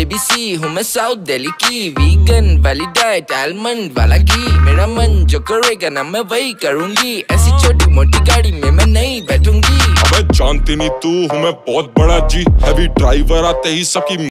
Baby सी हूँ मैं south Delhi की वीगन वाली डाइट आलमंड वाला घी मेरा मन जो करेगा ना मैं वही करूँगी। ऐसी छोटी मोटी गाड़ी में मैं नहीं बैठूँगी। अबे जानती नहीं तू, हूँ मैं बहुत बड़ा जी हैवी ड्राइवर आते ही सबकी